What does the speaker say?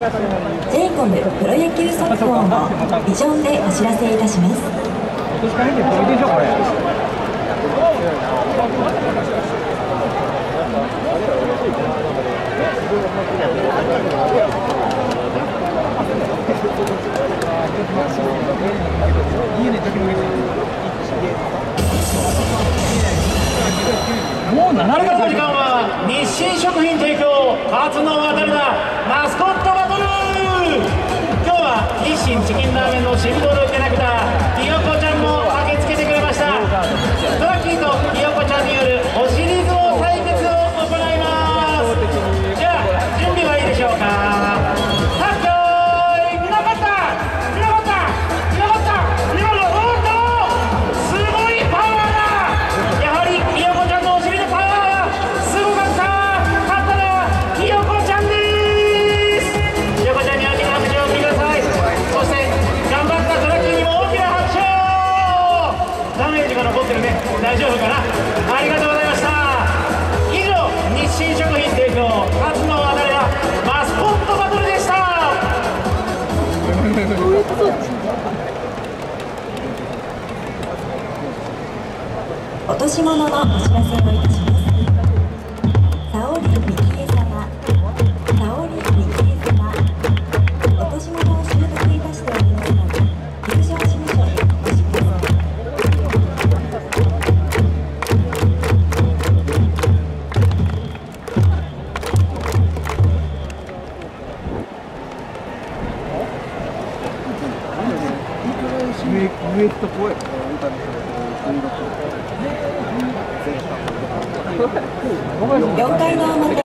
j イコムプロ野球速報のビジョンでお知らせいたします。もう7時間は日清食品提供勝野渡だ清チキンラーメンのシンボルキャラクターひよこちゃんも大丈夫かな？ありがとうございました。以上日清食品提供初の渡りはマスコットバトルでした。落とし物のお知らせをいたします。4階の表